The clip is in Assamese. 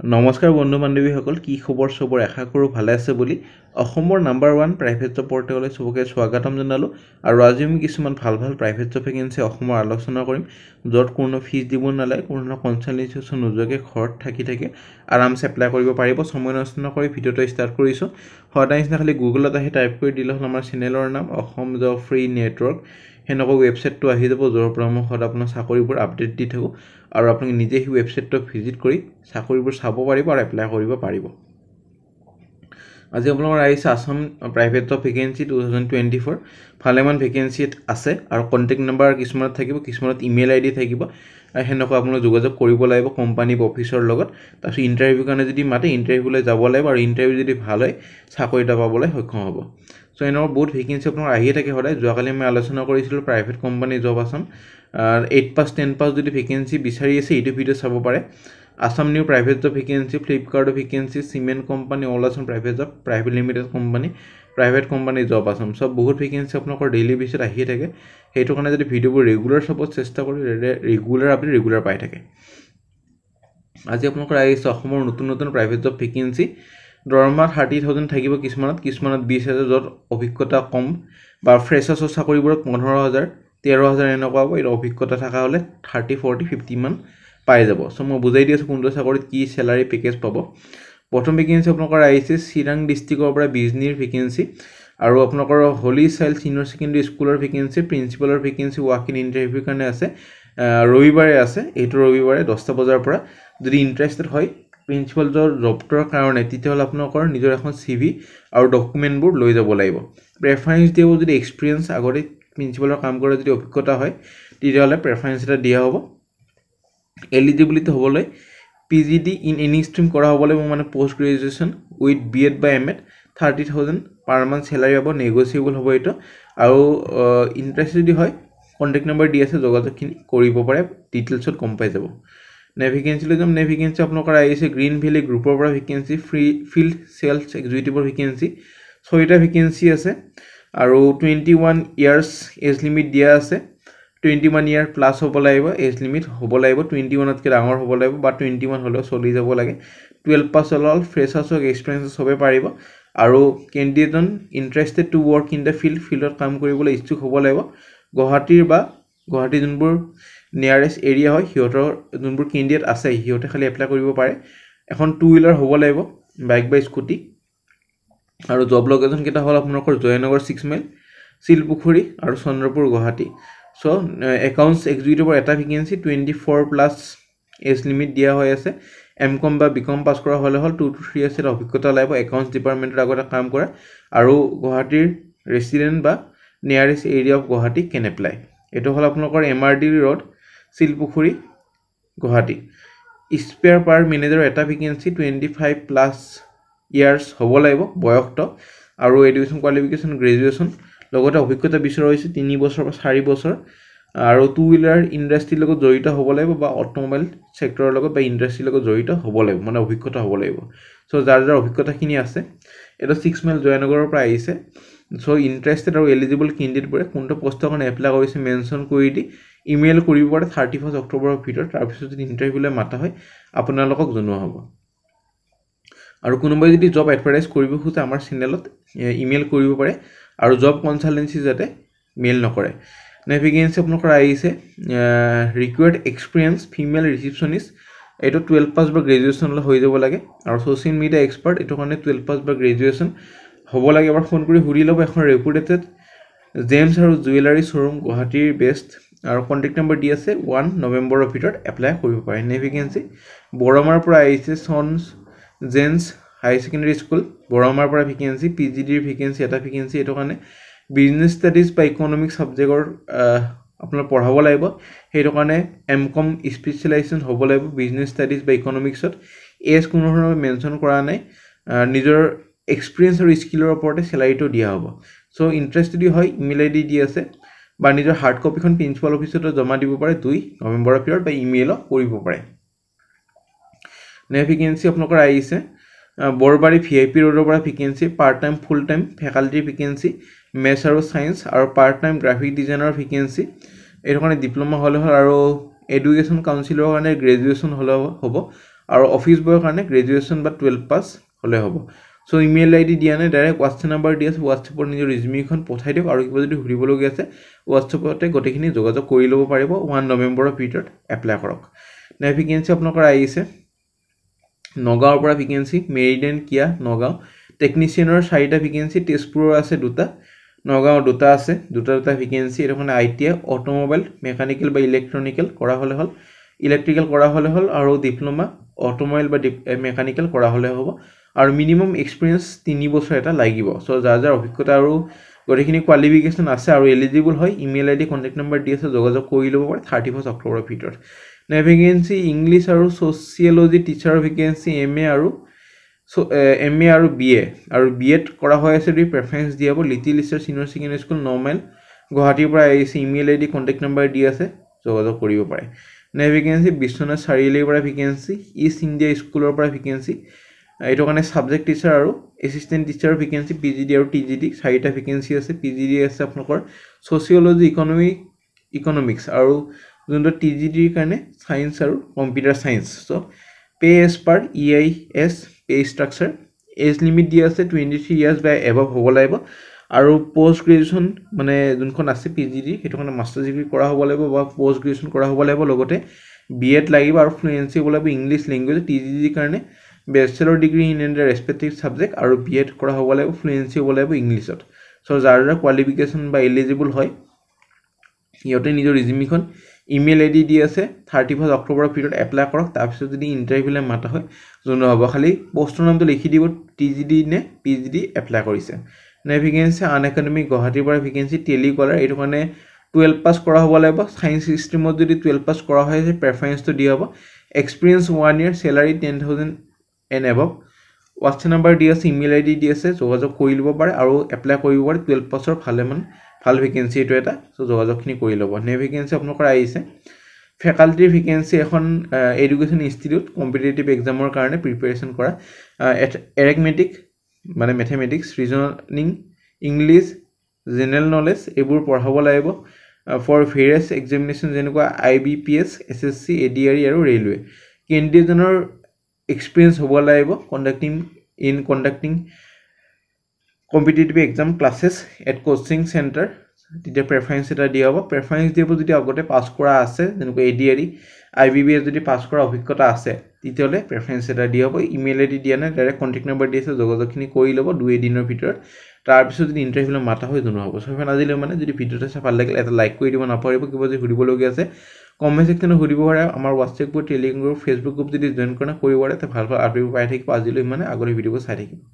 নমস্কাৰ বন্ধু বান্ধৱীসকল কি খবৰ চবৰ? আশা কৰোঁ ভালে আছে বুলি। অসমৰ নাম্বাৰ ওৱান প্ৰাইভেট জব পৰ্টেললৈ চবকে স্বাগতম জনালোঁ আৰু আজি আমি কিছুমান ভাল ভাল প্ৰাইভেট জব ভেকেঞ্চি অসমৰ আলোচনা কৰিম য'ত কোনো ফিজ দিব নালাগে কোনো কনচালটেশ্যন নোযোৱাকৈ ঘৰত থাকি থাকি আৰামছে এপ্লাই কৰিব পাৰিব সময় নষ্ট নকৰি ভিডিঅ'টো ষ্টাৰ্ট কৰিছোঁ। সদায় নিচিনা খালি গুগলত আহি টাইপ কৰি দিলে হ'ল আমাৰ চেনেলৰ নাম অসম জব ফ্ৰী নেটৱৰ্ক সেনেকুৱা ৱেবছাইটটো আহি যাব য'ৰ পৰা মই সদায় আপোনাৰ চাকৰিবোৰ আপডেট দি থাকোঁ আৰু আপোনালোকে নিজে সেই ৱেবছাইটটো ভিজিট কৰি চাকৰিবোৰ চাব পাৰিব আৰু এপ্লাই কৰিব পাৰিব। আজি আপোনালোকৰ আহিছে Assam private job vacancy two thousand twenty four ভালেমান ভেকেঞ্চি আছে আৰু কণ্টেক্ট নাম্বাৰ কিছুমানত থাকিব কিছুমানত ইমেইল আই ডি থাকিব। সেনেকুৱা আপোনালোকে যোগাযোগ কৰিব লাগিব কোম্পানী বা অফিচৰ লগত। তাৰপিছত ইণ্টাৰভিউৰ কাৰণে যদি মাতে ইণ্টাৰভিউলৈ যাব লাগিব আৰু ইণ্টাৰভিউ যদি ভাল হয় চাকৰি এটা পাবলৈ সক্ষম হ'ব। চ' এনেকুৱা বহুত ভেকেঞ্চি আপোনাৰ আহিয়ে থাকে সদায়। যোৱাকালি মই আলোচনা কৰিছিলোঁ private company job Assam. Eight pass ten pass যদি ভেকেঞ্চি বিচাৰি আছে এইটো ভিডিঅ' চাব পাৰে। Assam new private job vacancy ফ্লিপকাৰ্টৰ vacancy cement company all Assam private job private limited company private company job Assam. চব বহুত ভেকেঞ্চি আপোনালোকৰ ডেইলি বেচিছত আহিয়ে থাকে। সেইটো কাৰণে যদি ভিডিঅ'বোৰ ৰেগুলাৰ চাব চেষ্টা কৰি ৰেগুলাৰ আপুনি ৰেগুলাৰ পাই থাকে। আজি আপোনালোকৰ আহিছে অসমৰ নতুন নতুন প্ৰাইভেট জব ভেকেঞ্চি দৰমহা থাৰ্টি থাউজেণ্ড থাকিব কিছুমানত কিছুমানত বিছ হাজাৰ য'ত অভিজ্ঞতা কম বা ফ্ৰেচাৰ্ছৰ চাকৰিবোৰত পোন্ধৰ হাজাৰ তেৰ হাজাৰ এনেকুৱা হ'ব এইটো অভিজ্ঞতা থকা হ'লে থাৰ্টি ফৰ্টি ফিফটিমান পাই যাব। চ' মই বুজাই দি আছোঁ কোনটো চাকৰিত কি চেলাৰী পেকেজ পাব। প্ৰথম ভেকেঞ্চি আপোনালোকৰ আহিছে চিৰাং ডিষ্ট্ৰিক্টৰ পৰা বিজনীৰ ভেকেঞ্চি আৰু আপোনালোকৰ হলি চাইল্ড ছিনিয়ৰ ছেকেণ্ডেৰী স্কুলৰ ভেকেঞ্চি প্ৰিন্সিপালৰ ভেকেঞ্চি ৱাক ইন ইণ্টাৰভিউৰ কাৰণে আছে। ৰবিবাৰে আছে এইটো ৰবিবাৰে দহটা বজাৰ পৰা। যদি ইণ্টাৰেষ্টেড হয় প্ৰিন্সিপালৰ জবটোৰ কাৰণে তেতিয়াহ'লে আপোনালোকৰ নিজৰ এখন চি ভি আৰু ডকুমেণ্টবোৰ লৈ যাব লাগিব। প্ৰেফাৰেঞ্চ দিব যদি এক্সপিৰিয়েঞ্চ আগতে প্ৰিন্সিপালৰ কাম কৰা যদি অভিজ্ঞতা হয় তেতিয়াহ'লে প্ৰেফাৰেঞ্চ এটা দিয়া হ'ব। এলিজিবিলিটি হ'বলৈ P G D in any stream কৰা হ'ব লাগিব মানে post graduation with B Ed বা M Ed thirty thousand per month salary পাব নেগচিয়েবল হ'ব এইটো। আৰু ইণ্টাৰেষ্ট যদি হয় কণ্টেক্ট নম্বৰ দি আছে যোগাযোগখিনি কৰিব পাৰে ডিটেইলছত গম পাই যাব। নে ভেকেঞ্চিলৈ যাম। নে ভেকেঞ্চি আপোনালোকৰ আহিছে গ্ৰীণ ভেলী গ্ৰুপৰ পৰা ভেকেঞ্চি ফ্ৰী ফিল্ড চেলছ এক্সিকিউটিভৰ ভেকেঞ্চি ছয়টা ভেকেঞ্চি আছে। আৰু twenty one years age limit দিয়া আছে। টুৱেণ্টি ওৱান ইয়াৰ প্লাছ হ'ব লাগিব এজ লিমিট হ'ব লাগিব। টুৱেণ্টি ওৱানতকৈ ডাঙৰ হ'ব লাগিব বা টুৱেণ্টি ওৱান হ'লেও চলি যাব লাগে। টুৱেল্ভ পাছ হ'ল ফ্ৰেছাৰ্ছ হওক এক্সপিৰিয়েঞ্চ চবেই পাৰিব। আৰু কেণ্ডিডেটজন interested to work in the field ফিল্ডত কাম কৰিবলৈ ইচ্ছুক হ'ব লাগিব। গুৱাহাটীৰ বা গুৱাহাটীৰ যোনবোৰ নিয়াৰেষ্ট এৰিয়া হয় সিহঁতৰ যোনবোৰ কেণ্ডিডেট আছে সিহঁতে খালি এপ্লাই কৰিব পাৰে। এখন টু হুইলাৰ হ'ব লাগিব বাইক বা স্কুটি আৰু জব লোকেশ্যনকেইটা হ'ল আপোনালোকৰ জয়নগৰ ছিক্স মাইল শিলপুখুৰী আৰু চন্দ্ৰপুৰ গুৱাহাটী। চ' একাউণ্টছ এক্সিকিউটিভৰ এটা vacancy twenty four plus age limit দিয়া হৈ আছে। এম কম বা বি কম পাছ কৰা হ'লে হ'ল টু টু থ্ৰী এটা অভিজ্ঞতা লাগিব একাউণ্টছ ডিপাৰ্টমেণ্টৰ আগতে কাম কৰা। আৰু গুৱাহাটীৰ ৰেচিডেণ্ট বা nearest area of Guwahati can apply এইটো হ'ল আপোনালোকৰ M R D road Silpukhuri Guwahati. Spare part মেনেজাৰৰ এটা vacancy twenty five plus years হ'ব লাগিব বয়সটো আৰু এডুকেশ্যন কোৱালিফিকেশ্যন গ্ৰেজুৱেশ্যন লগতে অভিজ্ঞতা বিচৰা হৈছে তিনি বছৰ বা চাৰি বছৰ। আৰু টু হুইলাৰ ইণ্ডাষ্ট্ৰীৰ লগত জড়িত হ'ব লাগিব বা অট'মোবাইল ছেক্টৰৰ লগত বা ইণ্ডাষ্ট্ৰীৰ লগত জড়িত হ'ব লাগিব মানে অভিজ্ঞতা হ'ব লাগিব। চ' যাৰ যাৰ অভিজ্ঞতাখিনি আছে এইটো ছিক্স মাইল জয়নগৰৰ পৰা আহিছে। চ' ইণ্টাৰেষ্টেড আৰু এলিজিবল কেণ্ডিডেটবোৰে কোনটো পষ্টৰ কাৰণে এপ্লাই কৰিছে মেনশ্যন কৰি দি ইমেইল কৰিব পাৰে থাৰ্টি ফাৰ্ষ্ট অক্টোবৰৰ ভিতৰত তাৰপিছত যদি ইণ্টাৰভিউলৈ মাতা হয় আপোনালোকক জনোৱা হ'ব। আৰু কোনোবাই যদি জব এডভাৰটাইজ কৰিব খোজে আমাৰ চেনেলত ইমেইল কৰিব পাৰে আৰু জব কনচালটেঞ্চি যাতে মেইল নকৰে। নে ভেকেঞ্চি আপোনালোকৰ আহিছে ৰিকুৱাৰ্ড এক্সপিৰিয়েঞ্চ ফিমেল ৰিচিপশ্যনিষ্ট এইটো টুৱেল্ভ পাছ বা গ্ৰেজুৱেশ্যনলৈ হৈ যাব লাগে। আৰু ছ'চিয়েল মিডিয়া এক্সপাৰ্ট এইটো কাৰণে টুৱেল্ভ পাছ বা গ্ৰেজুৱেশ্যন হ'ব লাগে। এবাৰ ফোন কৰি সুধি ল'ব এখন ৰেপুটেটেড জেমছ আৰু জুৱেলাৰী শ্ব'ৰুম গুৱাহাটীৰ বেষ্ট আৰু কণ্টেক্ট নম্বৰ দি আছে ওৱান নৱেম্বৰৰ ভিতৰত এপ্লাই কৰিব পাৰে। নে ভেকেঞ্চি বৰমাৰ পৰা আহিছে চনছ জেন্স হাই ছেকেণ্ডেৰী স্কুল বৰমাৰ পৰা ভেকেঞ্চি পি জি ডিৰ ভেকেঞ্চি এটা ভেকেঞ্চি এইটো কাৰণে বিজনেছ ষ্টাডিজ বা ইকনমিক ছাবজেক্টৰ আপোনাৰ পঢ়াব লাগিব। সেইটো কাৰণে এম কম স্পেচিয়েলাইজেশ্যন হ'ব লাগিব বিজনেছ ষ্টাডিজ বা ইকনমিক্সত এজ কোনো ধৰণৰ মেনশ্যন কৰা নাই। নিজৰ এক্সপিৰিয়েঞ্চ আৰু স্কিলৰ ওপৰতে চেলাৰীটো দিয়া হ'ব। চ' ইণ্টাৰেষ্ট যদি হয় ইমেইল আই ডি দি আছে। বা নিজৰ হাৰ্ড কপিখন প্ৰিন্সিপাল অফিচতো জমা দিব পাৰে দুই নৱেম্বৰৰ ভিতৰত বা ইমেইলো কৰিব পাৰে। নে ভেকেঞ্চি আপোনালোকৰ আহিছে বৰবাৰী ভি আই পি ৰোডৰ পৰা vacancy part time full time ফেকাল্টিৰ vacancy maths আৰু ছায়েন্স আৰু পাৰ্ট টাইম গ্ৰাফিক ডিজাইনৰ ভেকেঞ্চি এইটো কাৰণে ডিপ্ল'মা হ'লে হ'ল আৰু এডুকেশ্যন কাউন্সিলৰ কাৰণে গ্ৰেজুৱেশ্যন হ'লেও হ'ব আৰু অফিচ বয়ৰ কাৰণে গ্ৰেজুৱেশ্যন বা টুৱেলভ পাছ হ'লে হ'ব। চ' ইমেইল আই ডি দিয়া নাই ডাইৰেক্ট হোৱাটছএপ নাম্বাৰ দি আছে হোৱাটছএপত নিজৰ ৰিজিউমিখন পঠাই দিয়ক আৰু কিবা যদি সুধিবলগীয়া আছে হোৱাটছএপতে গোটেইখিনি যোগাযোগ কৰি ল'ব পাৰিব ওৱান নৱেম্বৰৰ ভিতৰত এপ্লাই কৰক। নাই ভেকেঞ্চি আপোনালোকৰ আহিছে নগাঁৱৰ পৰা ভেকেঞ্চি মেৰিডেন কিয়া নগাঁও। টেকনিচিয়ানৰ চাৰিটা ভেকেঞ্চি তেজপুৰৰ আছে দুটা নগাঁৱৰ দুটা আছে। দুটা দুটা ভেকেঞ্চি এইটো মানে I T I automobile mechanical বা ইলেক্ট্ৰনিকেল কৰা হ'লে হ'ল। ইলেক্ট্ৰিকেল কৰা হ'লে হ'ল আৰু ডিপ্ল'মা অট'মোবাইল বা মেকানিকেল কৰা হ'লে হ'ব। আৰু মিনিমাম এক্সপিৰিয়েঞ্চ তিনি বছৰ এটা লাগিব। চ' যাৰ যাৰ অভিজ্ঞতা আৰু গোটেইখিনি কোৱালিফিকেশ্যন আছে আৰু এলিজিবল হয় email I D contact number দি আছে যোগাযোগ কৰি ল'ব পাৰে থাৰ্টি ফাৰ্ষ্ট অক্টোবৰৰ ভিতৰত। নে ভেকেঞ্চি ইংলিছ আৰু ছ'চিয়লজি টিচাৰৰ ভেকেঞ্চি এম এ আৰু এম এ আৰু বি এ আৰু বি এড কৰা হৈ আছে যদি প্ৰেফাৰেঞ্চ দিয়া হ'ব little star senior secondary school ন মাইল গুৱাহাটীৰ পৰা আহিছে email I D contact number দি আছে যোগাযোগ কৰিব পাৰে। নে ভেকেঞ্চি বিশ্বনাথ চাৰিআলিৰ পৰা ভেকেঞ্চি ইষ্ট ইণ্ডিয়া স্কুলৰ পৰা ভেকেঞ্চি এইটো কাৰণে ছাবজেক্ট টিচাৰ আৰু এছিষ্টেণ্ট টিচাৰৰ ভেকেঞ্চি পি জি ডি আৰু টি জি ডি চাৰিটা ভেকেঞ্চি আছে। পি জি ডি আছে আপোনালোকৰ ছ'চিয়লজি ইকনমিক ইকনমিক্স আৰু যোনটো টি জি ডিৰ কাৰণে ছায়েন্স আৰু computer science so' pay as per E I S pay structure age limit দি আছে টুৱেণ্টি থ্ৰী ইয়াৰ্ছ বা এভভ হ'ব লাগিব। আৰু পষ্ট গ্ৰেজুৱেশ্যন মানে যোনখন আছে পি জি ডি সেইটো কাৰণে মাষ্টাৰ ডিগ্ৰী কৰা হ'ব লাগিব বা পষ্ট গ্ৰেজুৱেশ্যন কৰা হ'ব লাগিব। লগতে বি এড লাগিব আৰু ফ্লুৱেঞ্চি হ'ব লাগিব ইংলিছ লেংগুৱেজ টি জি ডিৰ কাৰণে bachelor degree in and respective subject আৰু বি এড কৰা হ'ব লাগিব ফ্লুৱেঞ্চি হ'ব লাগিব ইংলিছত চ' যাৰ যাৰ কোৱালিফিকেশ্যন বা এলিজিবল হয় সিহঁতে নিজৰ ৰিজিউমিখন ইমেইল আই ডি দি আছে থাৰ্টি ফাৰ্ষ্ট অক্টোবৰৰ ভিতৰত এপ্লাই কৰক তাৰপিছত যদি ইণ্টাৰভিউলৈ মাতা হয় জনোৱা হ'ব খালি পষ্টৰ নামটো লিখি দিব টি জি ডি নে পি জি ডি এপ্লাই কৰিছে। নে ভেকেঞ্চি আন একাডেমি গুৱাহাটীৰ পৰা ভেকেঞ্চি টেলিকলাৰ এইটো কাৰণে টুৱেলভ পাছ কৰা হ'ব লাগিব। ছায়েন্স ষ্ট্ৰীমত যদি টুৱেলভ পাছ কৰা হয় প্ৰেফাৰেঞ্চটো দিয়া হ'ব। Experience one year salary ten thousand and above WhatsApp number দি আছে ইমেইল আই ডি দি আছে যোগাযোগ কৰি ল'ব পাৰে আৰু এপ্লাই কৰিব পাৰে টুৱেলভ পাছৰ ভালেমান ভাল ভেকেঞ্চি এইটো এটা চ' যোগাযোগখিনি কৰি ল'ব। নে ভেকেঞ্চি আপোনালোকৰ আহিছে। ফেকাল্টিৰ ভেকেঞ্চি এখন এডুকেশ্যন ইনষ্টিটিউট কম্পিটেটিভ এক্সামৰ কাৰণে প্ৰিপেৰেশ্যন কৰা এৰেকমেটিক মানে mathematics reasoning English general knowledge এইবোৰ পঢ়াব লাগিব ফৰ ভেৰিয়াছ এক্সামিনেশ্যন যেনেকুৱা I B P S S S C A D R E আৰু ৰেলৱে কেণ্ডিডেটজনৰ এক্সপিৰিয়েঞ্চ হ'ব লাগিব conducting in conducting competitive exam classes at coaching centre তেতিয়া প্ৰেফাৰেঞ্চ এটা দিয়া হ'ব। প্ৰেফাৰেঞ্চ দিব যদি আগতে পাছ কৰা আছে যেনেকৈ A D R E I B B S যদি পাছ কৰা অভিজ্ঞতা আছে তেতিয়াহ'লে প্ৰেফাৰেঞ্চ এটা দিয়া হ'ব। ইমেইল আই ডি দিয়া নাই ডাইৰেক্ট কণ্টেক্ট নম্বৰ দি আছে যোগাযোগখিনি কৰি ল'ব দুই এদিনৰ ভিতৰত। তাৰপিছত যদি ইণ্টাৰভিউলৈ মাতা হৈ জনোৱা হ'ব। চ' আজিলৈ মানে যদি ভিডিঅ'টো চাই ভাল লাগিলে এটা লাইক কৰি দিব নাপাহৰিব কিবা যদি সুধিবলগীয়া আছে কমেণ্ট ছেকশ্যনত সুধিব পাৰে আমাৰ WhatsApp group Telegram group Facebook group যদি জইন কৰা কৰিব পাৰে তে ভাল ভাল আপডেট পাই থাকিব। আজিলৈ মানে আগলৈ ভিডিঅ'বোৰ চাই থাকিব।